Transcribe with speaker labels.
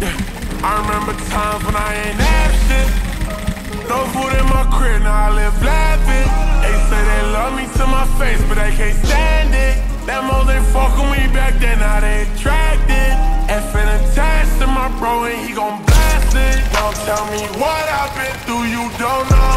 Speaker 1: Yeah. I remember times when I ain't absent. shit. No food in my crib, now I live lavish. They say they love me to my face, but they can't stand it. That mo they fucking me back then, now they attracted. Effing attached to my bro, and he gon' blast it. Don't tell me what I've been through, you don't know.